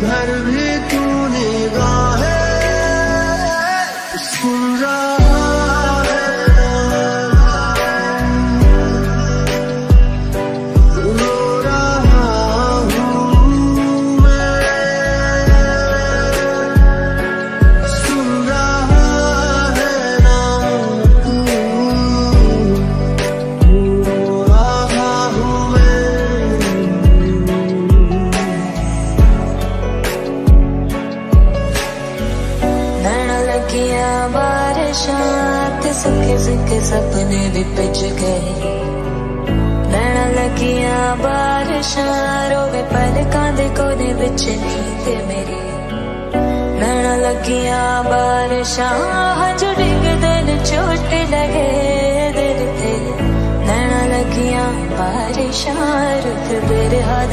भर भी तू निगाह है। रहा सपने भी पिज गए। लगियाँ बारिशां रोवे पलकां कोने बिच नींद मेरी। लगियाँ बारिशां चोट लगे दिल ते। लगियाँ बारिशां रुत बिरहा